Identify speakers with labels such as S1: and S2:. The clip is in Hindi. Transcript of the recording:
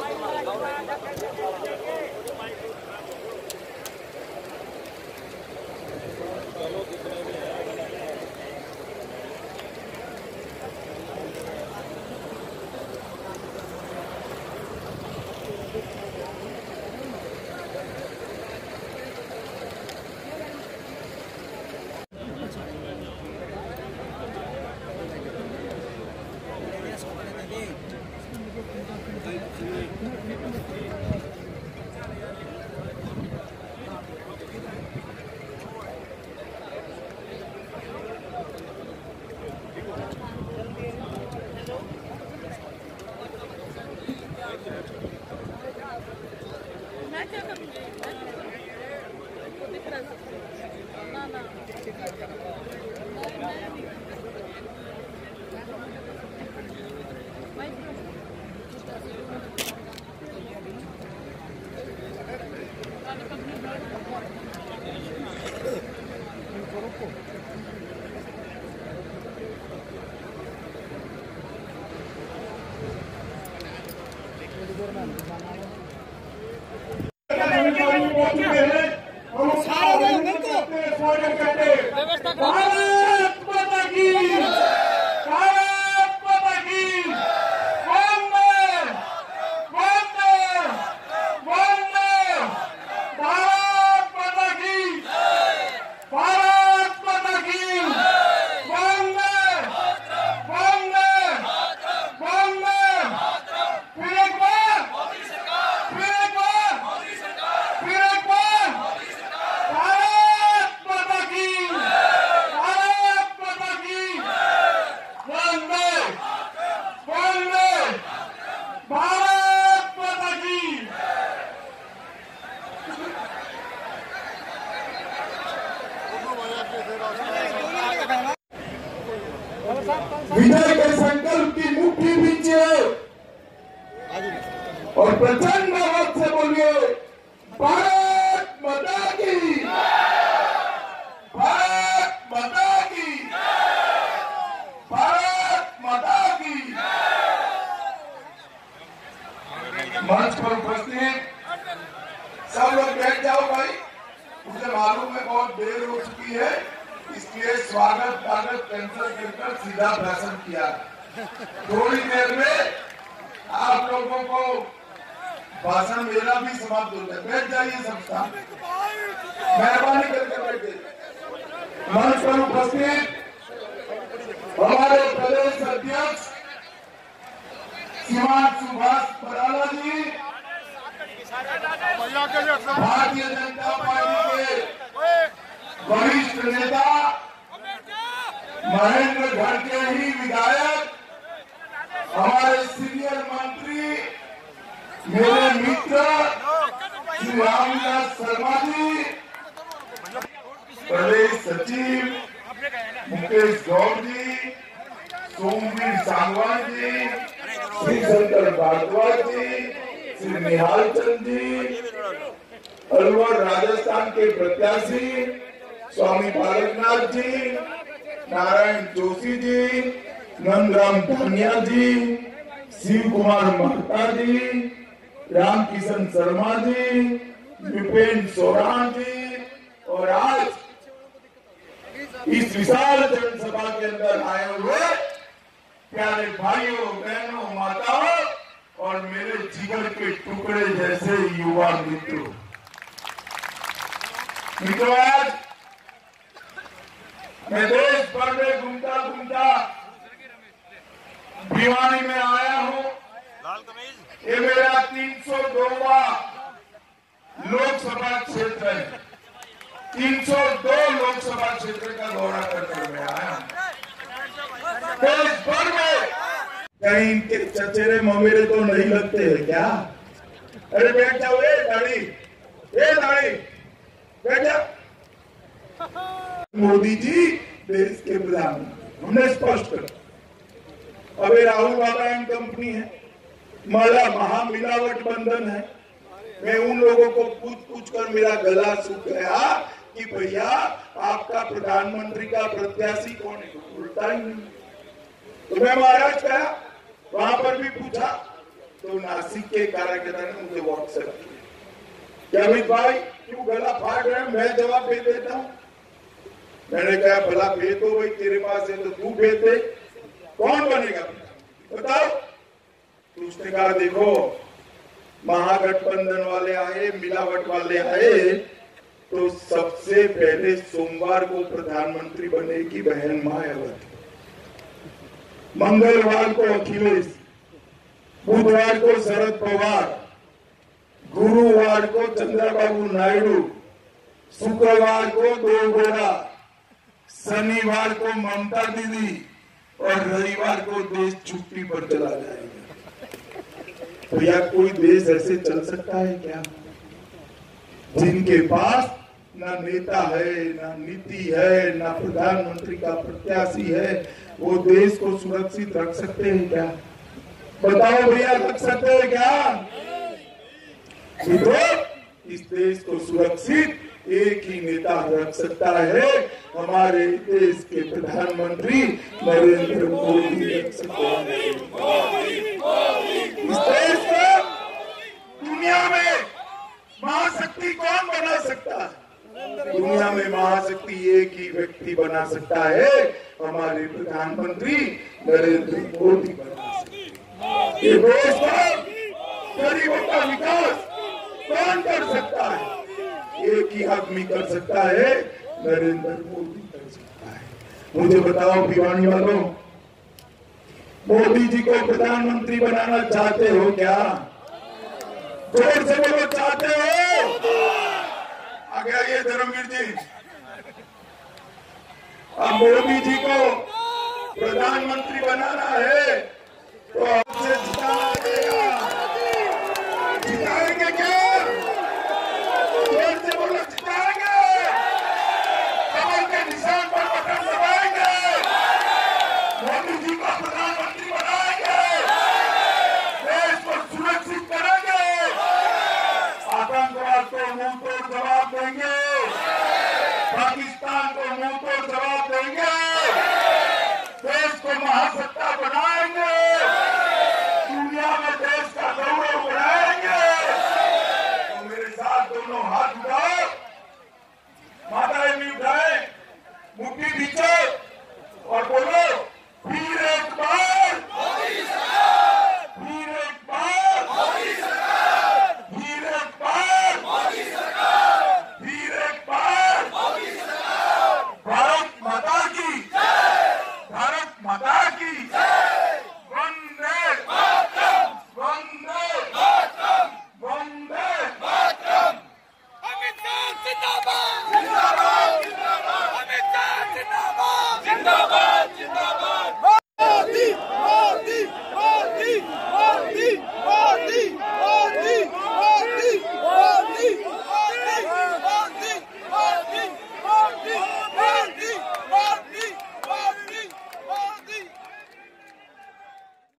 S1: Thank you. देर हो इसलिए स्वागत स्वागत कैंसिल कर सीधा भाषण किया। थोड़ी देर में आप लोगों को भाषण मेरा भी समाप्त हो जाए बैठ जाइए सब साथ। मेहरबानी करके बैठे मंच पर उपस्थित हमारे प्रदेश अध्यक्ष सुभाष बराला जी, भारतीय जनता वरिष्ठ नेता महेंद्र घड़के ही विधायक, हमारे सीनियर मंत्री, मेरे मित्र, श्री रामविलास शर्मा जी प्रदेश सचिव, मुकेश गौर जी सोमवीर सांगवान जी श्री शंकर भारद्वाज जी श्री निहाल चंद जी अलवर राजस्थान के प्रत्याशी स्वामी बालकनाथ जी नारायण जोशी जी नंदराम धानिया जी शिव कुमार महता जी राम किशन शर्मा जी विपेन सोरान जी और आज इस विशाल जनसभा के अंदर आए हुए प्यारे भाइयों, बहनों, माताओं और मेरे जीवन के टुकड़े जैसे युवा मित्रों। मित्रों, आज मैं देश भर में घूमता घूमता भिवानी में आया हूँ। ये मेरा तीन सौ दोवा लोकसभा क्षेत्र है। तीन सौ दो लोकसभा क्षेत्र का दौरा करके मैं आया। देश भर में। कहीं इनके चचेरे ममेरे तो नहीं लगते हैं क्या? अरे बैठ जाओ ए दाढ़ी ए दाढ़ी बैठ जाओ। मोदी जी देश के प्रधानमंत्री हमने स्पष्ट कर। अबे राहुल एंड कंपनी है, माला महामिलावट बंधन है। मैं उन लोगों को पूछ पूछ कर मेरा गला सूख गया कि भैया, आपका प्रधानमंत्री का प्रत्याशी कौन है? उल्टा ही नहीं। तो मैं महाराज गया, वहाँ पर भी पूछा तो नासिक के कार्यकर्ता ने मुझे व्हाट्सएप किया। अमित भाई, क्यों गला फाड़ रहे हैं? मैं जवाब दे देता हूँ। मैंने कहा, भला भेद हो भाई तेरे पास है तो तू भेद दे। कौन बनेगा? बताओ। तो उसने कहा, देखो, महागठबंधन वाले आए, मिलावट वाले आए तो सबसे पहले सोमवार को प्रधानमंत्री बनेगी बहन मायावती। मंगलवार को अखिलेश, बुधवार को शरद पवार, गुरुवार को चंद्रबाबू नायडू, शुक्रवार को देवगौड़ा शनिवार को ममता दीदी और रविवार को देश छुट्टी पर चला जाएगा। तो या कोई देश ऐसे चल सकता है क्या? जिनके पास ना नेता है ना नीति है ना प्रधानमंत्री का प्रत्याशी है वो देश को सुरक्षित रख सकते हैं क्या? बताओ भैया रख सकते हैं क्या? तो इस देश को सुरक्षित एक ही नेता रख सकता है। हमारे देश के प्रधानमंत्री नरेंद्र मोदी रख इस देश को दुनिया में महाशक्ति कौन बना सकता है? दुनिया में महाशक्ति एक ही व्यक्ति बना सकता है। हमारे प्रधानमंत्री नरेंद्र मोदी बना सकते ये देश का गरीबों का विकास कौन कर सकता है? एक ही आदमी कर सकता है, नरेंद्र मोदी कर सकता है। मुझे बताओ, भिवानी वालों, मोदी जी को प्रधानमंत्री बनाना चाहते हो क्या? ज़ोर से बोलो, चाहते हो? आगे आइए धर्मवीर जी। अब मोदी जी को प्रधानमंत्री बनाना है तो आपसे जिताना पड़ेगा जिताएँगे क्या ज़ोर से बोलो जिताएँगे कमल के निशान पर बटन दबाएँगे मोदी जी को प्रधानमंत्री बनाएँगे देश को सुरक्षित करेंगे को मुँह तोड़ जवाब देंगे पाकिस्तान को मुँह तोड़ जवाब देंगे। देश को महासत्ता